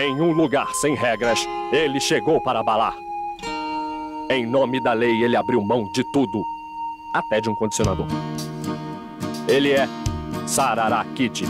Em um lugar sem regras, ele chegou para abalar. Em nome da lei, ele abriu mão de tudo, até de um condicionador. Ele é Sarara Kid.